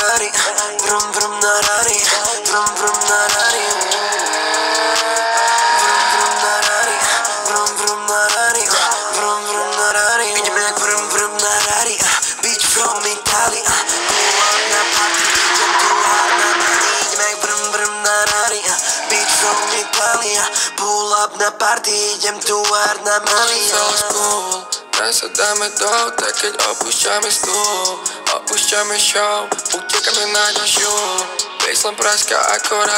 Rari, Vrum vrum na rari, vrum vrum na rari. Vrum vrum. Pull na party, idem tu hard na money. Ideme jak vrum up na party, idem tu hard na cool, dnes sa dáme do tak keď opúšťame stôl чем еще Утеками на ночью Бейслом броска аккуратно